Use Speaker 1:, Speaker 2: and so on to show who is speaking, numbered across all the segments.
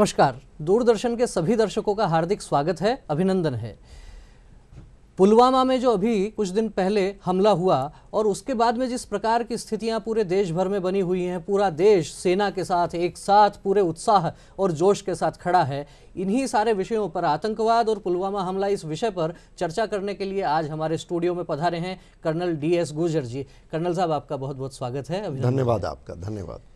Speaker 1: नमस्कार। दूरदर्शन के सभी दर्शकों का हार्दिक स्वागत है, अभिनंदन है। पुलवामा में जो अभी कुछ दिन पहले हमला हुआ और उसके बाद में जिस प्रकार की स्थितियाँ पूरे देश भर में बनी हुई हैं, पूरा देश सेना के साथ एक साथ पूरे उत्साह और जोश के साथ खड़ा है, इन्हीं सारे विषयों पर आतंकवाद और पुलवामा हमला इस विषय पर चर्चा करने के लिए आज हमारे स्टूडियो में पधारे हैं colonel D S Gurjar ji. Colonel साहब, आपका बहुत बहुत स्वागत है
Speaker 2: धन्यवाद आपका, धन्यवाद।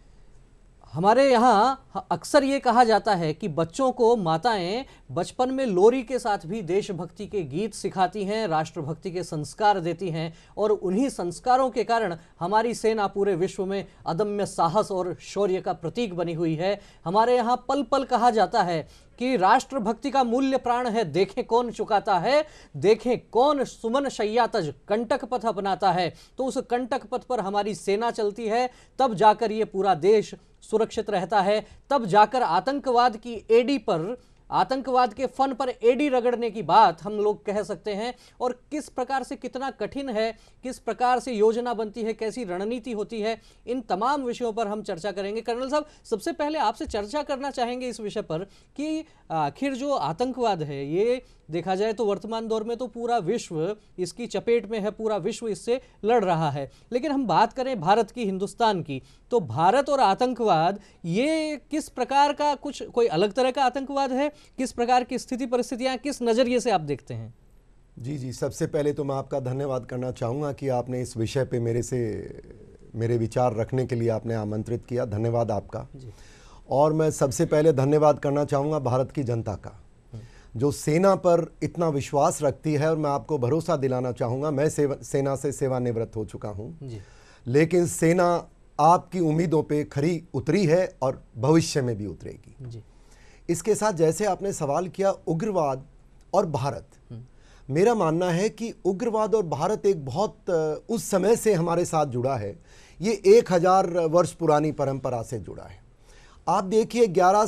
Speaker 1: हमारे यहाँ अक्सर ये कहा जाता है कि बच्चों को माताएँ बचपन में लोरी के साथ भी देशभक्ति के गीत सिखाती हैं, राष्ट्रभक्ति के संस्कार देती हैं और उन्हीं संस्कारों के कारण हमारी सेना पूरे विश्व में अदम्य साहस और शौर्य का प्रतीक बनी हुई है। हमारे यहाँ पल पल कहा जाता है कि राष्ट्रभक्ति का मूल्य प्राण है। देखें कौन चुकाता है। देखें कौन सुमन शैया तज कंटक पथ अपनाता है। तो उस कंटक पथ पर हमारी सेना चलती है। तब जाकर ये पूरा देश सुरक्षित रहता है। तब जाकर आतंकवाद की एडी पर आतंकवाद के फन पर एडी रगड़ने की बात हम लोग कह सकते हैं और किस प्रकार से कितना कठिन है, किस प्रकार से योजना बनती है, कैसी रणनीति होती है, इन तमाम विषयों पर हम चर्चा करेंगे। कर्नल साहब, सबसे पहले आपसे चर्चा करना चाहेंगे इस विषय पर कि, आखिर जो आतंकवाद है, ये देखा जाए तो वर्तमान दौर में तो पूरा विश्व इसकी चपेट में है पूरा विश्व इससे लड़ रहा है। लेकिन हम बात करें भारत की हिंदुस्तान की तो भारत और आतंकवाद ये किस प्रकार का कुछ कोई अलग तरह का आतंकवाद है? किस प्रकार की स्थिति परिस्थितियाँ किस नज़रिए से आप देखते हैं?
Speaker 2: जी जी सबसे पहले तो मैं आपका धन्यवाद करना चाहूँगा कि आपने इस विषय पे मेरे से मेरे विचार रखने के लिए आपने आमंत्रित किया। धन्यवाद आपका। और मैं सबसे पहले धन्यवाद करना चाहूँगा भारत की जनता का। जो सेना पर इतना विश्वास रखती है और मैं आपको भरोसा दिलाना चाहूँगा मैं सेवा सेना से सेवानिवृत्त हो चुका हूँ। लेकिन सेना आपकी उम्मीदों पे खरी उतरी है और भविष्य में भी उतरेगी। जी। इसके साथ जैसे आपने सवाल किया उग्रवाद और भारत। हम्म। मेरा मानना है कि उग्रवाद और भारत एक बहुत उस समय से हमारे साथ जुड़ा है। ये एक हज़ार वर्ष पुरानी परंपरा से जुड़ा है। आप देखिए ग्यारह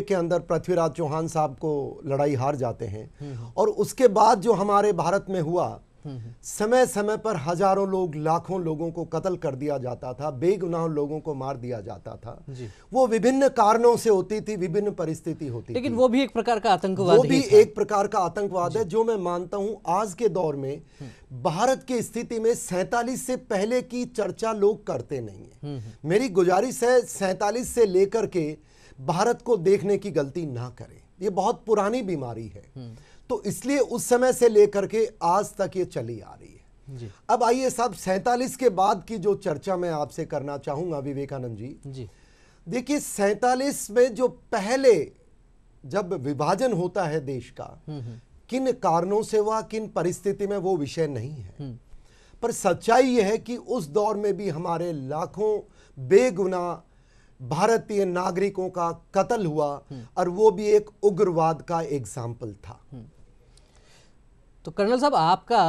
Speaker 2: के अंदर पृथ्वीराज चौहान साहब को लड़ाई हार जाते हैं। और उसके बाद जो हमारे भारत में हुआ समय समय पर हज़ारों लोग लाखों लोगों को कत्ल कर दिया जाता था बेगुनाह लोगों को मार दिया जाता था। वो विभिन्न कारणों से होती थी विभिन्न परिस्थिति होती
Speaker 1: लेकिन वो भी एक प्रकार का आतंकवाद
Speaker 2: वो भी एक प्रकार का आतंकवाद है जो। मैं मानता हूँ आज के दौर में हम्म। भारत की स्थिति में सैतालीस से पहले की चर्चा लोग करते नहीं है। हम्म, हम्म। मेरी गुजारिश है सैतालीस से लेकर के भारत को देखने की गलती ना करें। ये बहुत पुरानी बीमारी है। तो इसलिए उस समय से लेकर के आज तक ये चली आ रही है जी। अब आइए साहब सैतालीस के बाद की जो चर्चा मैं आपसे करना चाहूँगा विवेकानंद जी, जी। देखिए सैतालीस में जो पहले जब विभाजन होता है देश का हम्म, हम्म। किन कारणों से हुआ किन परिस्थिति में वो विषय नहीं है हम्म। पर सच्चाई यह है कि उस दौर में भी हमारे लाखों बेगुना भारतीय नागरिकों का कत्ल हुआ और वो भी एक उग्रवाद का एग्ज़ाम्पल था
Speaker 1: तो कर्नल साहब, आपका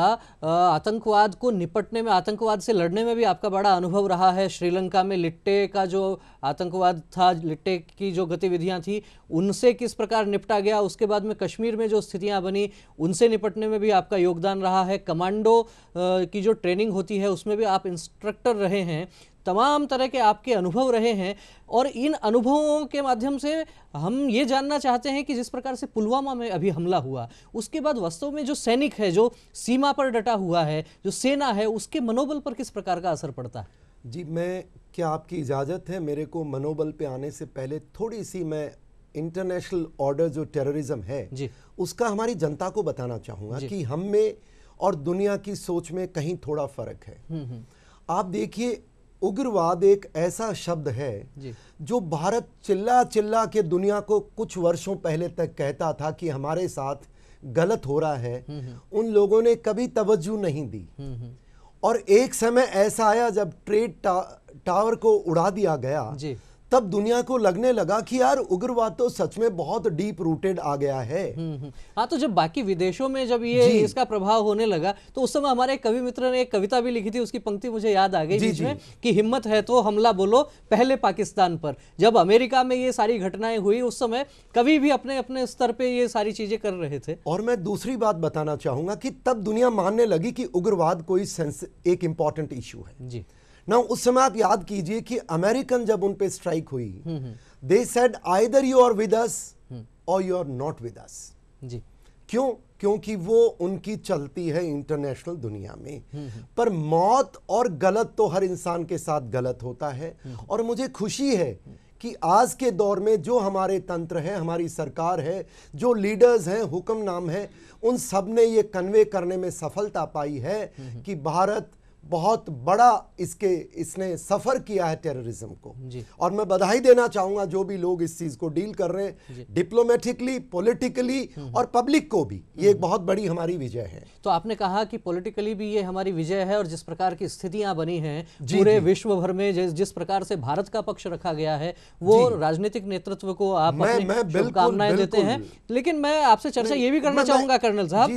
Speaker 1: आतंकवाद को निपटने में, आतंकवाद से लड़ने में भी आपका बड़ा अनुभव रहा है। श्रीलंका में लिट्टे का जो आतंकवाद था, लिट्टे की जो गतिविधियाँ थी, उनसे किस प्रकार निपटा गया? उसके बाद में कश्मीर में जो स्थितियाँ बनी, उनसे निपटने में भी आपका योगदान रहा है। कमांडो की जो ट्रेनिंग होती है, उसमें भी आप इंस्ट्रक्टर रहे हैं। तमाम तरह के आपके अनुभव रहे हैं और इन अनुभवों के माध्यम से हम ये जानना चाहते हैं कि जिस प्रकार से पुलवामा में अभी हमला हुआ उसके बाद वास्तव में जो सैनिक है जो सीमा पर डटा हुआ है जो सेना है उसके मनोबल पर किस प्रकार का असर पड़ता है?
Speaker 2: जी मैं क्या आपकी इजाज़त है? मेरे को मनोबल पे आने से पहले थोड़ी सी मैं इंटरनेशनल ऑर्डर जो टेररिज्म है जी। उसका हमारी जनता को बताना चाहूँगा कि हम में और दुनिया की सोच में कहीं थोड़ा फ़र्क है। हम्म, हम्म। आप देखिए उग्रवाद एक ऐसा शब्द है जो। भारत चिल्ला चिल्ला के दुनिया को कुछ वर्षों पहले तक कहता था कि हमारे साथ गलत हो रहा है। हम्म, हम्म। उन लोगों ने कभी तवज्जो नहीं दी। हम्म, और एक समय ऐसा आया जब ट्रेड टा, टावर को उड़ा दिया गया। तब दुनिया को लगने लगा कि यार उग्रवाद तो सच में बहुत डीप रूटेड आ गया है। हम्म,
Speaker 1: हम्म। हाँ तो जब बाकी विदेशों में जब ये इसका प्रभाव होने लगा तो उस समय हमारे कवि मित्र ने एक कविता भी लिखी थी उसकी पंक्ति मुझे याद आ गई बीच में कि हिम्मत है तो हमला बोलो पहले पाकिस्तान पर। जब अमेरिका में ये सारी घटनाएँ हुई उस समय कभी भी अपने अपने स्तर पर ये सारी चीज़ें कर रहे थे।
Speaker 2: और मैं दूसरी बात बताना चाहूँगा कि तब दुनिया मानने लगी कि उग्रवाद कोई एक इंपॉर्टेंट इश्यू है। जी। ना उस समय आप याद कीजिए कि अमेरिकन जब उन पे स्ट्राइक हुई
Speaker 1: हम्म,
Speaker 2: they said either you are with us or you are not with us
Speaker 1: जी।
Speaker 2: क्यों? क्योंकि वो उनकी चलती है इंटरनेशनल दुनिया में। पर मौत और गलत तो हर इंसान के साथ गलत होता है। और मुझे खुशी है कि आज के दौर में जो हमारे तंत्र है हमारी सरकार है जो लीडर्स हैं हुक्म नाम है उन सबने ये कन्वे करने में सफलता पाई है कि भारत बहुत बड़ा इसके इसने सफ़र किया है टेररिज्म को। और मैं बधाई देना चाहूँगा जो भी लोग इस चीज़ को डील कर रहे हैं डिप्लोमेटिकली पॉलिटिकली और पब्लिक को भी। ये एक बहुत बड़ी हमारी विजय है।
Speaker 1: तो आपने कहा कि पॉलिटिकली भी ये हमारी विजय है और जिस प्रकार की स्थितियाँ बनी हैं पूरे विश्व भर में जिस जिस प्रकार से भारत का पक्ष रखा गया है वो राजनीतिक नेतृत्व को आप
Speaker 2: मैं- मैं
Speaker 1: शुभकामनाएँ देते हैं। लेकिन मैं आपसे चर्चा ये भी करना चाहूँगा कर्नल साहब।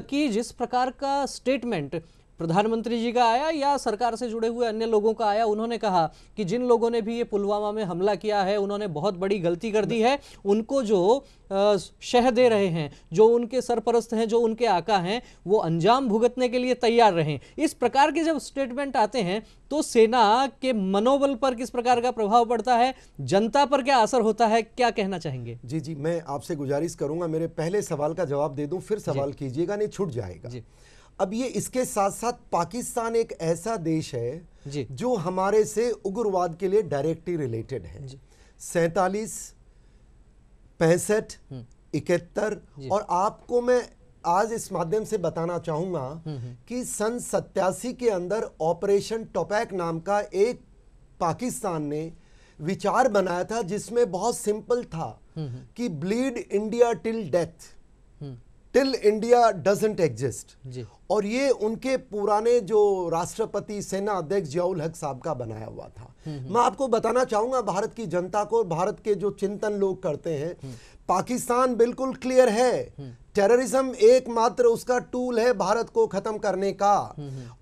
Speaker 1: कि जिस प्रकार का स्टेटमेंट प्रधानमंत्री जी का आया या सरकार से जुड़े हुए अन्य लोगों का आया? उन्होंने कहा कि जिन लोगों ने भी ये पुलवामा में हमला किया है उन्होंने बहुत बड़ी गलती कर दी है। उनको जो शह दे रहे हैं जो उनके सरपरस्त हैं जो उनके आका हैं वो अंजाम भुगतने के लिए तैयार रहें। इस प्रकार के जब स्टेटमेंट आते हैं तो सेना के मनोबल पर किस प्रकार का प्रभाव पड़ता है? जनता पर क्या असर होता है? क्या कहना चाहेंगे?
Speaker 2: जी जी मैं आपसे गुजारिश करूँगा मेरे पहले सवाल का जवाब दे दूँ फिर सवाल कीजिएगा नहीं छूट जाएगा।
Speaker 1: जी।
Speaker 2: अब ये इसके साथ साथ पाकिस्तान एक ऐसा देश है
Speaker 1: जी।
Speaker 2: जो हमारे से उग्रवाद के लिए डायरेक्टली रिलेटेड है। सैतालीस पैंसठ इकहत्तर और आपको मैं आज इस माध्यम से बताना चाहूँगा कि सन सत्यासी के अंदर ऑपरेशन टोपैक नाम का एक पाकिस्तान ने विचार बनाया था जिसमें बहुत सिंपल था कि bleed India till death till India doesn't exist और ये उनके पुराने जो राष्ट्रपति सेना अध्यक्ष जियाउल हक साहब का बनाया हुआ था। मैं आपको बताना चाहूँगा भारत की जनता को भारत के जो चिंतन लोग करते हैं पाकिस्तान बिल्कुल क्लियर है। टेररिज्म एकमात्र उसका टूल है भारत को खत्म करने का।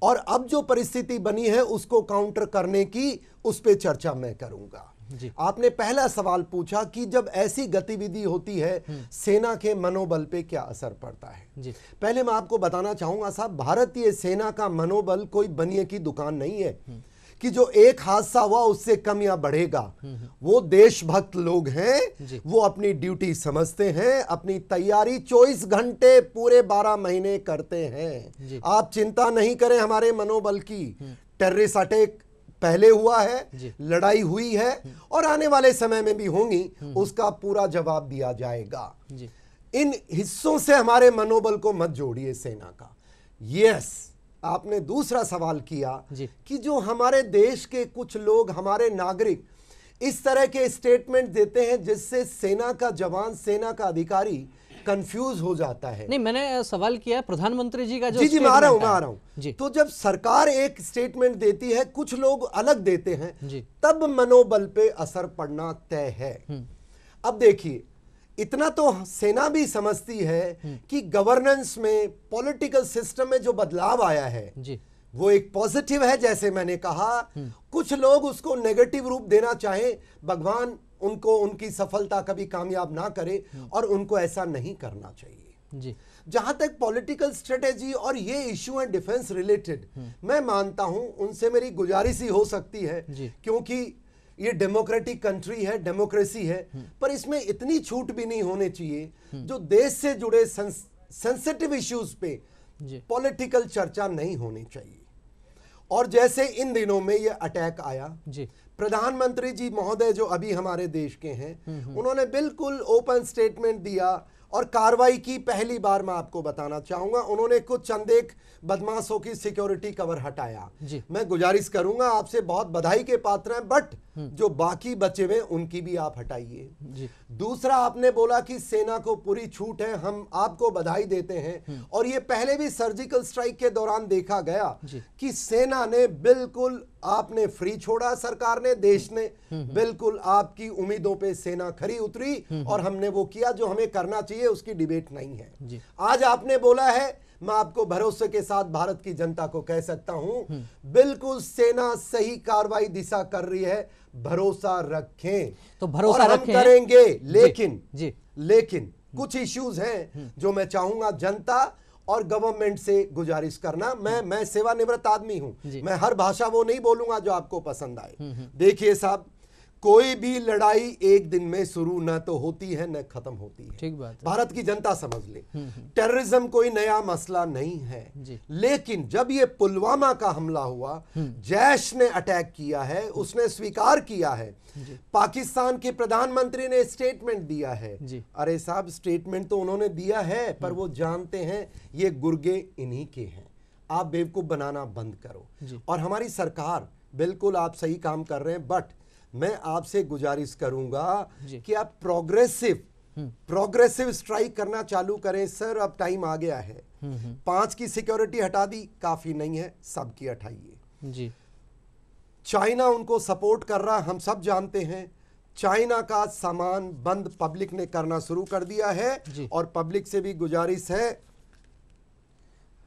Speaker 2: और अब जो परिस्थिति बनी है उसको काउंटर करने की उस पर चर्चा मैं करूँगा। आपने पहला सवाल पूछा कि जब ऐसी गतिविधि होती है सेना के मनोबल पे क्या असर पड़ता है?
Speaker 1: जी।
Speaker 2: पहले मैं आपको बताना चाहूँगा साहब भारतीय सेना का मनोबल कोई बनिए की दुकान नहीं है। कि जो एक हादसा हुआ उससे कम या बढ़ेगा वो देशभक्त लोग हैं वो अपनी ड्यूटी समझते हैं अपनी तैयारी 24 घंटे पूरे 12 महीने करते हैं। आप चिंता नहीं करें हमारे मनोबल की। टेररिस्ट अटैक पहले हुआ है लड़ाई हुई है और आने वाले समय में भी होंगी उसका पूरा जवाब दिया जाएगा। इन हिस्सों से हमारे मनोबल को मत जोड़िए सेना का। यस आपने दूसरा सवाल किया कि जो हमारे देश के कुछ लोग हमारे नागरिक इस तरह के स्टेटमेंट देते हैं जिससे सेना का जवान सेना का अधिकारी कंफ्यूज हो जाता है।
Speaker 1: नहीं मैंने सवाल किया प्रधानमंत्री जी का जो
Speaker 2: जी जी मैं आ रहा हूँ मैं आ रहा हूँ। तो जब सरकार एक स्टेटमेंट देती है कुछ लोग अलग देते हैं तब मनोबल पे असर पड़ना तय है। अब देखिए इतना तो सेना भी समझती है कि गवर्नेंस में पॉलिटिकल सिस्टम में जो बदलाव आया है
Speaker 1: जी।
Speaker 2: वो एक पॉजिटिव है जैसे मैंने कहा। कुछ लोग उसको नेगेटिव रूप देना चाहे भगवान उनको उनकी सफलता कभी कामयाब ना करे और उनको ऐसा नहीं करना चाहिए।
Speaker 1: जी।
Speaker 2: जहाँ तक पॉलिटिकल स्ट्रेटेजी और ये इश्यू है डिफेंस रिलेटेड मैं मानता हूँ उनसे मेरी गुजारिश ही हो सकती है क्योंकि ये डेमोक्रेटिक कंट्री है डेमोक्रेसी है पर इसमें इतनी छूट भी नहीं होनी चाहिए जो देश से जुड़े सेंसिटिव इश्यूज़ पे पॉलिटिकल चर्चा नहीं होनी चाहिए। और जैसे इन दिनों में ये अटैक आया
Speaker 1: जी।
Speaker 2: प्रधानमंत्री जी महोदय जो अभी हमारे देश के हैं उन्होंने बिल्कुल ओपन स्टेटमेंट दिया और कार्रवाई की पहली बार मैं आपको बताना चाहूँगा। उन्होंने कुछ चंद एक बदमाशों की सिक्योरिटी कवर हटाया। मैं गुजारिश करूँगा आपसे बहुत बधाई के पात्र हैं बट जो बाकी बचे हुए उनकी भी आप हटाइए। दूसरा आपने बोला कि सेना को पूरी छूट है हम आपको बधाई देते हैं। और ये पहले भी सर्जिकल स्ट्राइक के दौरान देखा गया कि सेना ने बिल्कुल आपने फ्री छोड़ा सरकार ने देश ने। बिल्कुल आपकी उम्मीदों पे सेना खरी उतरी और हमने वो किया जो हमें करना चाहिए उसकी डिबेट नहीं है। आज आपने बोला है मैं आपको भरोसे के साथ भारत की जनता को कह सकता हूँ बिल्कुल सेना सही कार्रवाई दिशा कर रही है भरोसा रखें।
Speaker 1: तो भरोसा
Speaker 2: और हम। करेंगे लेकिन
Speaker 1: जी, जी।
Speaker 2: लेकिन कुछ इश्यूज़ हैं जो मैं चाहूँगा जनता और गवर्नमेंट से गुजारिश करना। मैं मैं सेवानिवृत्त आदमी हूँ। मैं हर भाषा वो नहीं बोलूँगा जो आपको पसंद आए। देखिए साहब कोई भी लड़ाई एक दिन में शुरू न तो होती है न खत्म होती है।
Speaker 1: ठीक बात है।
Speaker 2: भारत की जनता समझ ले। टेररिज्म कोई नया मसला नहीं है। लेकिन जब ये पुलवामा का हमला हुआ जैश ने अटैक किया है उसने स्वीकार किया है। पाकिस्तान के प्रधानमंत्री ने स्टेटमेंट दिया है। अरे साहब स्टेटमेंट तो उन्होंने दिया है पर वो जानते हैं ये गुर्गे इन्हीं के हैं। आप बेवकूफ़ बनाना बंद करो। और हमारी सरकार बिल्कुल आप सही काम कर रहे हैं बट मैं आपसे गुजारिश करूँगा कि आप प्रोग्रेसिव प्रोग्रेसिव स्ट्राइक करना चालू करें। सर अब टाइम आ गया है। पाँच की सिक्योरिटी हटा दी काफ़ी नहीं है सबकी हटाइए।
Speaker 1: जी।
Speaker 2: चाइना उनको सपोर्ट कर रहा हम सब जानते हैं। चाइना का सामान बंद पब्लिक ने करना शुरू कर दिया है और पब्लिक से भी गुजारिश है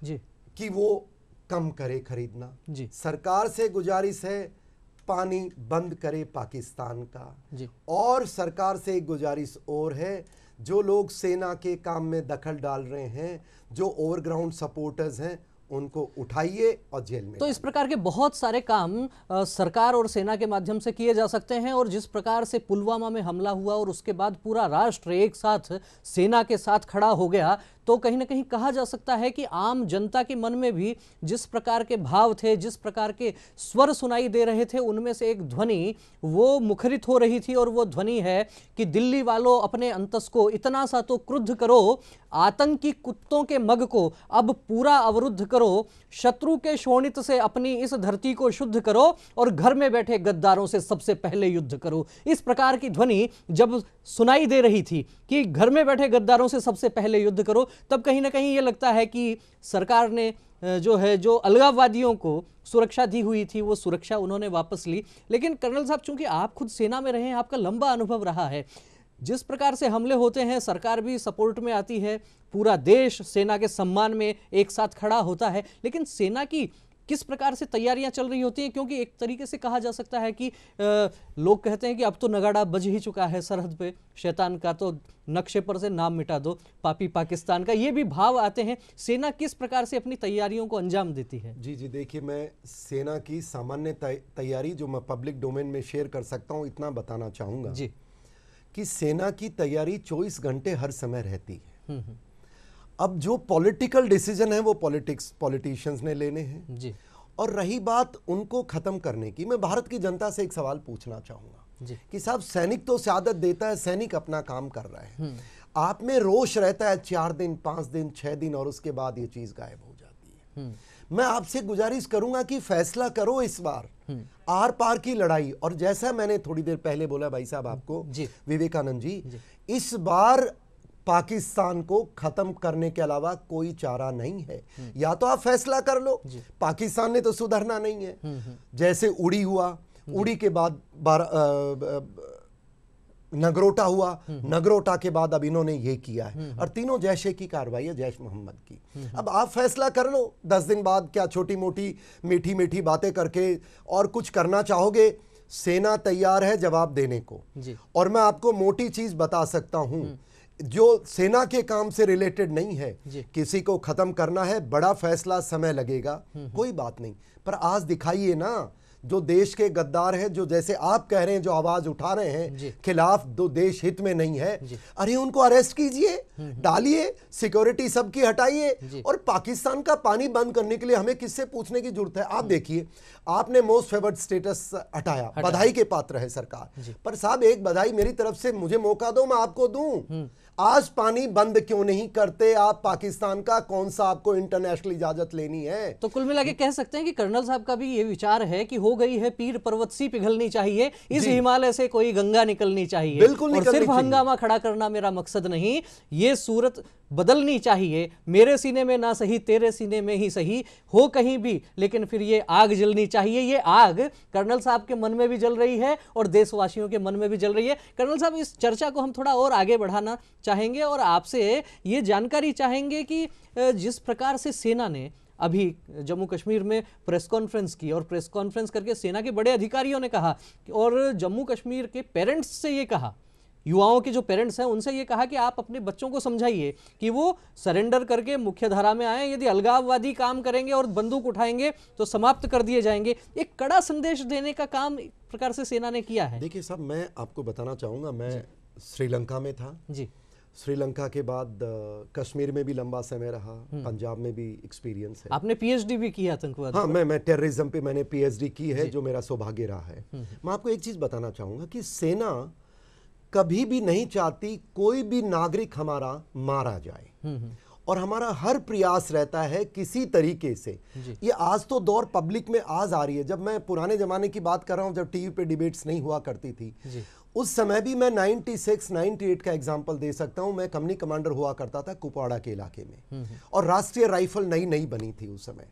Speaker 1: जी।
Speaker 2: कि वो कम करे खरीदना।
Speaker 1: जी।
Speaker 2: सरकार से गुजारिश है पानी बंद करे पाकिस्तान का।
Speaker 1: जी।
Speaker 2: और सरकार से एक गुजारिश और है जो लोग सेना के काम में दखल डाल रहे हैं जो ओवरग्राउंड सपोर्टर्स हैं उनको उठाइए और जेल में
Speaker 1: तो इस प्रकार के बहुत सारे काम अ, सरकार और सेना के माध्यम से किए जा सकते हैं और जिस प्रकार से पुलवामा में हमला हुआ और उसके बाद पूरा राष्ट्र एक साथ सेना के साथ खड़ा हो गया तो कहीं ना कहीं कहा जा सकता है कि आम जनता के मन में भी जिस प्रकार के भाव थे, जिस प्रकार के स्वर सुनाई दे रहे थे, उनमें से एक ध्वनि वो मुखरित हो रही थी और वो ध्वनि है कि दिल्ली वालों अपने अंतस को इतना सा तो क्रुद्ध करो, आतंकी कुत्तों के मग को अब पूरा अवरुद्ध करो, शत्रु के शोणित से अपनी इस धरती को शुद्ध करो और घर में बैठे गद्दारों से सबसे पहले युद्ध करो। इस प्रकार की ध्वनि जब सुनाई दे रही थी कि घर में बैठे गद्दारों से सबसे पहले युद्ध करो तब कहीं ना कहीं ये लगता है कि सरकार ने जो है, जो अलगाववादियों को सुरक्षा दी हुई थी, वो सुरक्षा उन्होंने वापस ली। लेकिन कर्नल साहब, चूँकि आप खुद सेना में रहे हैं, आपका लंबा अनुभव रहा है, जिस प्रकार से हमले होते हैं, सरकार भी सपोर्ट में आती है, पूरा देश सेना के सम्मान में एक साथ खड़ा होता है। लेकिन सेना की किस प्रकार से तैयारियाँ चल रही होती हैं? क्योंकि एक तरीके से कहा जा सकता है कि अ, लोग कहते हैं कि अब तो नगाड़ा बज ही चुका है सरहद पे। शैतान का तो नक्शे पर से नाम मिटा दो पापी पाकिस्तान का। ये भी भाव आते हैं सेना किस प्रकार से अपनी तैयारियों को अंजाम देती है?
Speaker 2: जी जी देखिए मैं सेना की सामान्य तैयारी जो मैं पब्लिक डोमेन में शेयर कर सकता हूँ इतना बताना चाहूँगा
Speaker 1: जी।
Speaker 2: कि सेना की तैयारी 24 घंटे हर समय रहती है।
Speaker 1: हम्म, हम्म,
Speaker 2: अब जो पॉलिटिकल डिसीज़न है वो पॉलिटिक्स पॉलिटिशियंस ने लेने हैं।
Speaker 1: जी।
Speaker 2: और रही बात उनको खत्म करने की मैं भारत की जनता से एक सवाल पूछना चाहूँगा कि साहब सैनिक तो स्यादत देता है सैनिक अपना काम कर रहा है। आप में रोष रहता है चार दिन पाँच दिन छह दिन और उसके बाद ये चीज़ गायब हो जाती है। मैं आपसे गुजारिश करूँगा कि फैसला करो इस बार। आर पार की लड़ाई और जैसा मैंने थोड़ी देर पहले बोला भाई साहब आपको
Speaker 1: जी।
Speaker 2: विवेकानंद जी। इस बार पाकिस्तान को खत्म करने के अलावा कोई चारा नहीं है। या तो आप फैसला कर लो। पाकिस्तान ने तो सुधरना नहीं है। जैसे उड़ी हुआ उड़ी के बाद बार, अ, नगरोटा हुआ नगरोटा के बाद अब इन्होंने ये किया है। और तीनों जैशे की कार्रवाई है जैश मोहम्मद की। अब आप फैसला कर लो। दस दिन बाद क्या छोटी मोटी मीठी मीठी बातें करके और कुछ करना चाहोगे? सेना तैयार है जवाब देने को। और मैं आपको मोटी चीज़ बता सकता हूँ। जो सेना के काम से रिलेटेड नहीं है किसी को खत्म करना है बड़ा फैसला समय लगेगा कोई बात नहीं। पर आज दिखाइए ना जो देश के गद्दार हैं जो जैसे आप कह रहे हैं जो आवाज़ उठा रहे हैं खिलाफ दो देश हित में नहीं है अरे उनको अरेस्ट कीजिए डालिए सिक्योरिटी सबकी हटाइए और पाकिस्तान का पानी बंद करने के लिए हमें किससे पूछने की ज़रूरत है? आप देखिए आपने मोस्ट फेवर्ड स्टेटस हटाया बधाई के पात्र है सरकार। पर साहब एक बधाई मेरी तरफ़ से मुझे मौका दो मैं आपको दूँ। आज पानी बंद क्यों नहीं करते? आप पाकिस्तान का कौन सा आपको इंटरनेशनल इजाज़त लेनी है?
Speaker 1: तो कुल मिला के कह सकते हैं कि कर्नल साहब का भी ये विचार है कि हो गई है पीर पर्वत सी पिघलनी चाहिए इस हिमालय से कोई गंगा निकलनी चाहिए।
Speaker 2: बिल्कुल
Speaker 1: और सिर्फ़ हंगामा खड़ा करना मेरा मकसद नहीं ये सूरत बदलनी चाहिए। मेरे सीने में ना सही, तेरे सीने में ही सही, हो कहीं भी। लेकिन फिर ये आग जलनी चाहिए। ये आग कर्नल साहब के मन में भी जल रही है और देशवासियों के मन में भी जल रही है। कर्नल साहब, इस चर्चा को हम थोड़ा और आगे बढ़ाना चाहेंगे और आपसे ये जानकारी चाहेंगे कि जिस प्रकार से सेना ने अभी जम्मू कश्मीर में प्रेस कॉन्फ्रेंस की और प्रेस कॉन्फ्रेंस करके सेना के बड़े अधिकारियों ने कहा और जम्मू कश्मीर के पेरेंट्स से ये कहा युवाओं के जो पेरेंट्स हैं उनसे ये कहा कि आप अपने बच्चों को समझाइए कि वो सरेंडर करके मुख्य धारा में आए यदि अलगाववादी काम करेंगे और बंदूक उठाएँगे तो समाप्त कर दिए जाएँगे। एक कड़ा संदेश देने का काम प्रकार से सेना ने किया है।
Speaker 2: देखिए साहब मैं आपको बताना चाहूँगा मैं श्रीलंका में था।
Speaker 1: जी।
Speaker 2: श्रीलंका के बाद कश्मीर में भी लंबा समय रहा पंजाब में भी एक्सपीरियंस है।
Speaker 1: आपने पीएचडी भी की आतंकवाद
Speaker 2: हाँ मैं मैं टेररिज्म पे मैंने पीएचडी की है जो। मेरा सौभाग्य रहा है। मैं आपको एक चीज़ बताना चाहूँगा कि सेना कभी भी नहीं चाहती कोई भी नागरिक हमारा मारा जाए। और हमारा हर प्रयास रहता है किसी तरीके से। ये आज तो दौर पब्लिक में आज आ रही है। जब मैं पुराने जमाने की बात कर रहा हूँ जब टीवी पे डिबेट्स नहीं हुआ करती थी
Speaker 1: जी।
Speaker 2: उस समय भी मैं 96, 98 का एग्ज़ाम्पल दे सकता हूँ। मैं कंपनी कमांडर हुआ करता था कुपवाड़ा के इलाके में। और राष्ट्रीय राइफल नई नई बनी थी उस समय।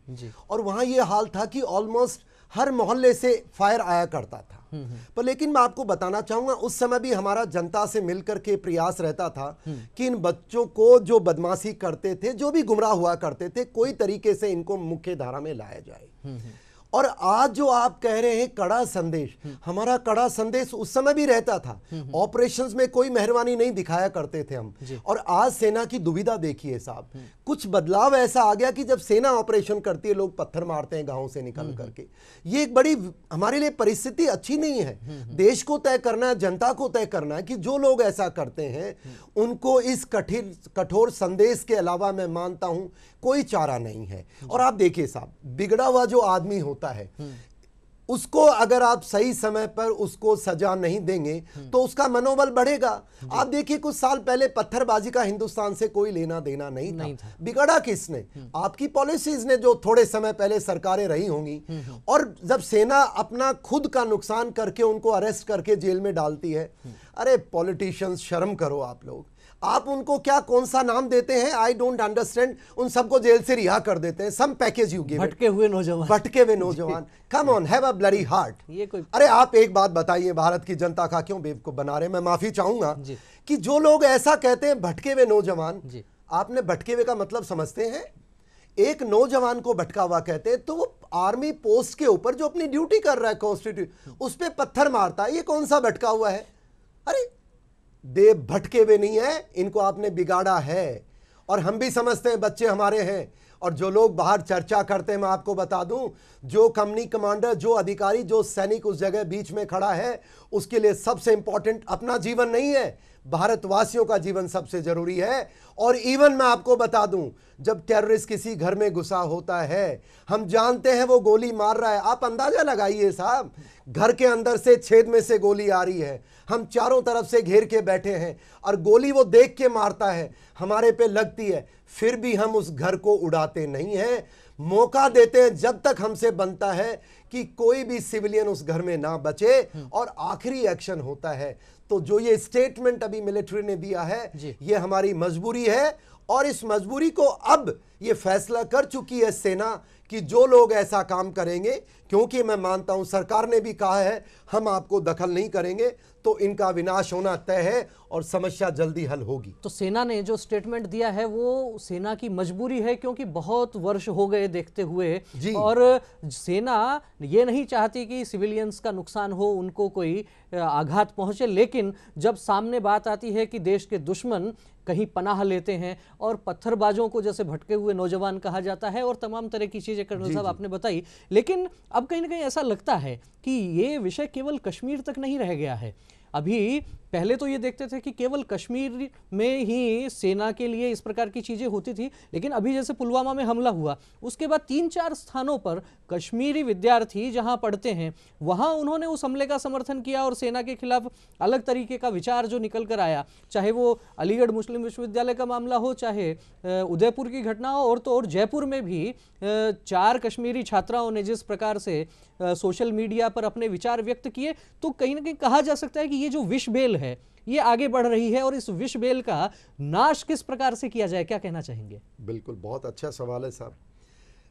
Speaker 2: और वहाँ ये हाल था कि ऑलमोस्ट हर मोहल्ले से फायर आया करता था। पर लेकिन मैं आपको बताना चाहूँगा उस समय भी हमारा जनता से मिलकर के प्रयास रहता था कि इन बच्चों को जो बदमाशी करते थे जो भी गुमराह हुआ करते थे कोई तरीके से इनको मुख्य धारा में लाया जाए। और आज जो आप कह रहे हैं कड़ा संदेश हमारा कड़ा संदेश उस समय भी रहता था। ऑपरेशंस में कोई मेहरबानी नहीं दिखाया करते थे हम। और आज सेना की दुविधा देखिए साहब कुछ बदलाव ऐसा आ गया कि जब सेना ऑपरेशन करती है लोग पत्थर मारते हैं गाँव से निकल करके। ये एक बड़ी हमारे लिए परिस्थिति अच्छी नहीं है। देश को तय करना है जनता को तय करना है कि जो लोग ऐसा करते हैं उनको इस कठिन कठोर संदेश के अलावा मैं मानता हूँ कोई चारा नहीं है। और आप देखिए साहब बिगड़ा हुआ जो आदमी होता है। उसको अगर आप सही समय पर उसको सजा नहीं देंगे तो उसका मनोबल बढ़ेगा। आप देखिए कुछ साल पहले पत्थरबाजी का हिंदुस्तान से कोई लेना देना नहीं
Speaker 1: नहीं था, था।
Speaker 2: बिगड़ा किसने? आपकी पॉलिसीज़ ने जो थोड़े समय पहले सरकारें रही होंगी और जब सेना अपना खुद का नुकसान करके उनको अरेस्ट करके जेल में डालती है अरे पॉलिटिशियंस शर्म करो आप लोग। आप उनको क्या कौन सा नाम देते हैं? आई डोंट अंडरस्टैंड उन सबको जेल से रिहा कर देते हैं। सम पैकेज यू गिव
Speaker 1: भटके हुए नौजवान।
Speaker 2: भटके हुए नौजवान। Come on have a bloody heart
Speaker 1: ये कोई
Speaker 2: अरे आप एक बात बताइए भारत की जनता का क्यों बेवकूफ़ बना रहे मैं माफ़ी चाहूँगा कि जो लोग ऐसा कहते हैं भटके हुए नौजवान आपने भटके हुए का मतलब समझते हैं? एक नौजवान को भटका हुआ कहते हैं तो वो आर्मी पोस्ट के ऊपर जो अपनी ड्यूटी कर रहा है कॉन्स्टिट्यूट उस पर पत्थर मारता है ये कौन सा भटका हुआ है? अरे दे भटके हुए नहीं है, इनको आपने बिगाड़ा है। और हम भी समझते हैं, बच्चे हमारे हैं। और जो लोग बाहर चर्चा करते हैं, मैं आपको बता दूँ, जो कंपनी कमांडर जो अधिकारी, जो सैनिक उस जगह बीच में खड़ा है, उसके लिए सबसे इंपॉर्टेंट अपना जीवन नहीं है। भारतवासियों का जीवन सबसे ज़रूरी है। और इवन मैं आपको बता दूँ, जब टेररिस्ट किसी घर में घुसा होता है, हम जानते हैं वो गोली मार रहा है। आप अंदाज़ा लगाइए साहब, घर के अंदर से, छेद में से गोली आ रही है। हम चारों तरफ़ से घेर के बैठे हैं और गोली वो देख के मारता है। हमारे पे लगती है, फिर भी हम उस घर को उड़ाते नहीं हैं। मौका देते हैं जब तक हमसे बनता है कि कोई भी सिविलियन उस घर में ना बचे और आखिरी एक्शन होता है तो जो ये स्टेटमेंट अभी मिलिट्री ने दिया है। ये हमारी मजबूरी है और इस मजबूरी को अब ये फैसला कर चुकी है सेना कि जो लोग ऐसा काम करेंगे क्योंकि मैं मानता हूँ सरकार ने भी कहा है हम आपको दखल नहीं करेंगे तो इनका विनाश होना तय है और समस्या जल्दी हल होगी
Speaker 1: तो सेना ने जो स्टेटमेंट दिया है वो सेना की मजबूरी है क्योंकि बहुत वर्ष हो गए देखते हुए
Speaker 2: जी।
Speaker 1: और सेना ये नहीं चाहती कि सिविलियंस का नुकसान हो उनको कोई आघात पहुँचे लेकिन जब सामने बात आती है कि देश के दुश्मन कहीं पनाह लेते हैं और पत्थरबाजों को जैसे भटके हुए नौजवान कहा जाता है और तमाम तरह की चीज़ें कर्नल साहब आपने बताई। लेकिन अब कहीं ना कहीं ऐसा लगता है कि ये विषय केवल कश्मीर तक नहीं रह गया है। अभी पहले तो ये देखते थे कि केवल कश्मीर में ही सेना के लिए इस प्रकार की चीज़ें होती थी, लेकिन अभी जैसे पुलवामा में हमला हुआ, उसके बाद तीन चार स्थानों पर कश्मीरी विद्यार्थी जहाँ पढ़ते हैं, वहाँ उन्होंने उस हमले का समर्थन किया और सेना के खिलाफ अलग तरीके का विचार जो निकल कर आया। चाहे वो अलीगढ़ मुस्लिम विश्वविद्यालय का मामला हो, चाहे उदयपुर की घटना हो, और तो और जयपुर में भी चार कश्मीरी छात्राओं ने जिस प्रकार से सोशल मीडिया पर अपने विचार व्यक्त किए तो कहीं ना कहीं कहा जा सकता है कि ये जो विष बेल है ये आगे बढ़ रही है और इस विष बेल का नाश किस प्रकार से किया जाए क्या कहना चाहेंगे?
Speaker 2: बिल्कुल बहुत अच्छा सवाल है साहब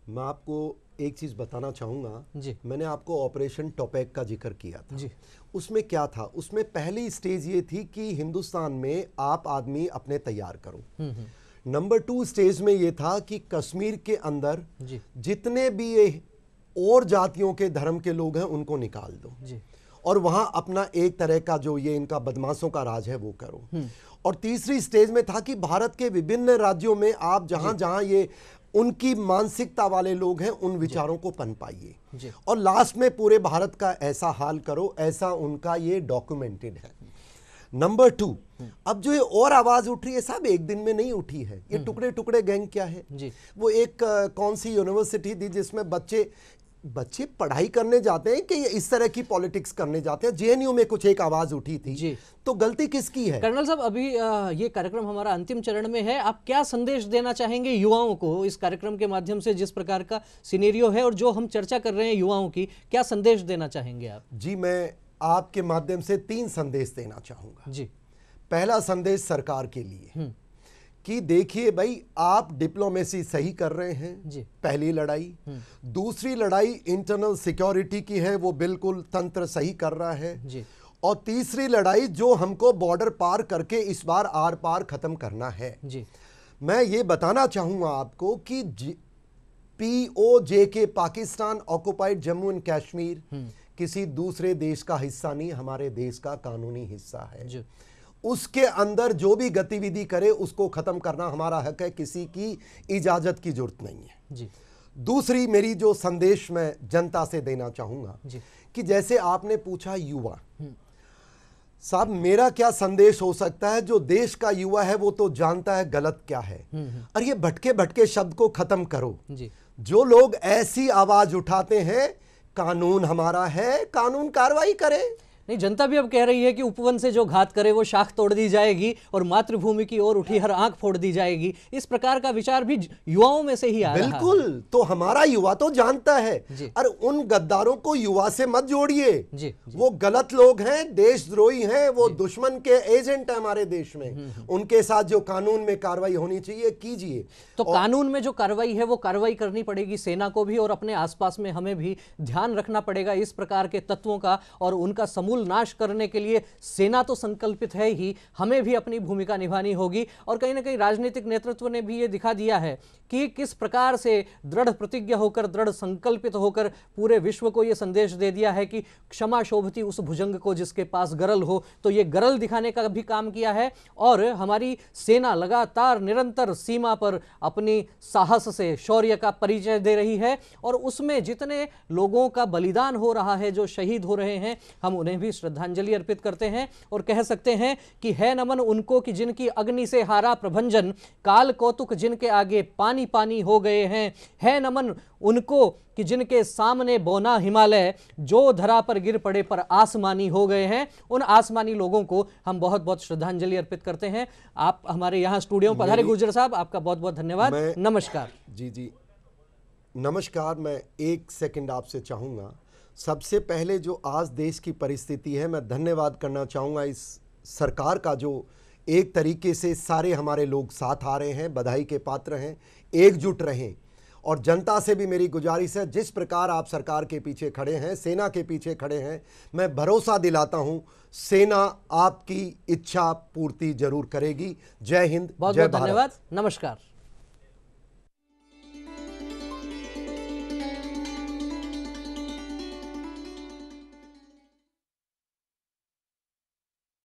Speaker 2: मैं आपको एक चीज़ बताना चाहूँगा।
Speaker 1: जी।
Speaker 2: मैंने आपको ऑपरेशन टोपैक का ज़िक्र किया था।
Speaker 1: जी।
Speaker 2: उसमें क्या था? उसमें पहली स्टेज ये थी कि हिंदुस्तान में आप आदमी अपने तैयार करो।
Speaker 1: हम्म हम्म।
Speaker 2: नंबर टू स्टेज में ये था कि कश्मीर के अंदर
Speaker 1: जी।
Speaker 2: जितने भी ये और जातियों के धर्म के लोग हैं उनको निकाल दो।
Speaker 1: जी।
Speaker 2: और वहाँ अपना एक तरह का जो ये इनका बदमाशों का राज है वो करो। और तीसरी स्टेज में था कि भारत के विभिन्न राज्यों में आप जहाँ जहाँ ये उनकी मानसिकता वाले लोग हैं उन विचारों को पनपाइए और लास्ट में पूरे भारत का ऐसा हाल करो ऐसा उनका ये डॉक्यूमेंटेड है। नंबर टू अब जो ये और आवाज़ उठ रही है साहब एक दिन में नहीं उठी है। ये टुकड़े टुकड़े गैंग क्या है?
Speaker 1: जी।
Speaker 2: वो एक अ, कौन सी यूनिवर्सिटी थी जिसमें बच्चे बच्चे पढ़ाई करने जाते हैं कि ये इस तरह की पॉलिटिक्स करने जाते हैं? जेएनयू में कुछ एक आवाज़ उठी थी।
Speaker 1: जी।
Speaker 2: तो गलती किसकी है?
Speaker 1: कर्नल साहब अभी ये कार्यक्रम हमारा अंतिम चरण में है। आप क्या संदेश देना चाहेंगे युवाओं को इस कार्यक्रम के माध्यम से जिस प्रकार का सिनेरियो है और जो हम चर्चा कर रहे हैं युवाओं की क्या संदेश देना चाहेंगे आप?
Speaker 2: जी मैं आपके माध्यम से तीन संदेश देना चाहूँगा।
Speaker 1: जी।
Speaker 2: पहला संदेश सरकार के लिए कि देखिए भाई आप डिप्लोमेसी सही कर रहे हैं।
Speaker 1: जी।
Speaker 2: पहली लड़ाई। दूसरी लड़ाई इंटरनल सिक्योरिटी की है वो बिल्कुल तंत्र सही कर रहा है।
Speaker 1: जी।
Speaker 2: और तीसरी लड़ाई जो हमको बॉर्डर पार करके इस बार आर पार खत्म करना है।
Speaker 1: जी।
Speaker 2: मैं ये बताना चाहूँगा आपको कि पीओजे के पाकिस्तान ऑक्युपाइड जम्मू एंड कश्मीर किसी दूसरे देश का हिस्सा नहीं हमारे देश का कानूनी हिस्सा है।
Speaker 1: जी।
Speaker 2: उसके अंदर जो भी गतिविधि करे उसको खत्म करना हमारा हक है किसी की इजाज़त की ज़रूरत नहीं है।
Speaker 1: जी।
Speaker 2: दूसरी मेरी जो संदेश मैं जनता से देना चाहूँगा
Speaker 1: जी।
Speaker 2: कि जैसे आपने पूछा युवा साहब मेरा क्या संदेश हो सकता है? जो देश का युवा है वो तो जानता है गलत क्या है। और ये भटके भटके शब्द को खत्म करो।
Speaker 1: जी।
Speaker 2: जो लोग ऐसी आवाज़ उठाते हैं कानून हमारा है कानून कार्रवाई करे।
Speaker 1: नहीं जनता भी अब कह रही है कि उपवन से जो घात करे वो शाख तोड़ दी जाएगी और मातृभूमि की ओर उठी हर आँख फोड़ दी जाएगी। इस प्रकार का विचार भी युवाओं में से ही आ रहा है।
Speaker 2: बिल्कुल तो हमारा युवा तो जानता है। और उन गद्दारों को युवा से मत जोड़िए। वो गलत लोग हैं देशद्रोही हैं वो दुश्मन के एजेंट है हमारे देश में। उनके साथ जो कानून में कार्रवाई होनी चाहिए कीजिए।
Speaker 1: तो कानून में जो कार्रवाई है वो कार्रवाई करनी पड़ेगी सेना को भी और अपने आसपास में हमें भी ध्यान रखना पड़ेगा इस प्रकार के तत्वों का और उनका समूल नाश करने के लिए सेना तो संकल्पित है ही, हमें भी अपनी भूमिका निभानी होगी। और कहीं ना कहीं राजनीतिक नेतृत्व ने भी ये दिखा दिया है कि किस प्रकार से दृढ़ प्रतिज्ञा होकर, दृढ़ संकल्पित होकर पूरे विश्व को ये संदेश दे दिया है कि क्षमा शोभती उस भुजंग को जिसके पास गरल हो। तो ये गरल दिखाने का भी काम किया है और हमारी सेना लगातार निरंतर सीमा पर अपनी साहस से, शौर्य का परिचय दे रही है और उसमें जितने लोगों का बलिदान हो रहा है, जो शहीद हो रहे हैं, हम उन्हें भी श्रद्धांजलि अर्पित करते हैं और कह सकते हैं कि है नमन उनको कि जिनकी अग्नि से हारा प्रभंजन काल कौतुक जिनके आगे पानी पानी हो गए हैं। है नमन उनको कि जिनके सामने बोना हिमालय जो धरा पर गिर पड़े पर आसमानी हो गए हैं। उन आसमानी लोगों को हम बहुत बहुत श्रद्धांजलि अर्पित करते हैं। आप हमारे यहाँ स्टूडियो में पधारे गुर्जर साहब आपका बहुत बहुत धन्यवाद नमस्कार।
Speaker 2: जी जी। नमस्कार मैं एक सेकंड आपसे चाहूँगा। सबसे पहले जो आज देश की परिस्थिति है मैं धन्यवाद करना चाहूँगा इस सरकार का जो एक तरीके से सारे हमारे लोग साथ आ रहे हैं बधाई के पात्र हैं एकजुट रहें। और जनता से भी मेरी गुजारिश है जिस प्रकार आप सरकार के पीछे खड़े हैं सेना के पीछे खड़े हैं मैं भरोसा दिलाता हूँ सेना आपकी इच्छा पूर्ति ज़रूर करेगी। जय हिंद
Speaker 1: बहुत
Speaker 2: जय
Speaker 1: बहुत धन्यवाद नमस्कार।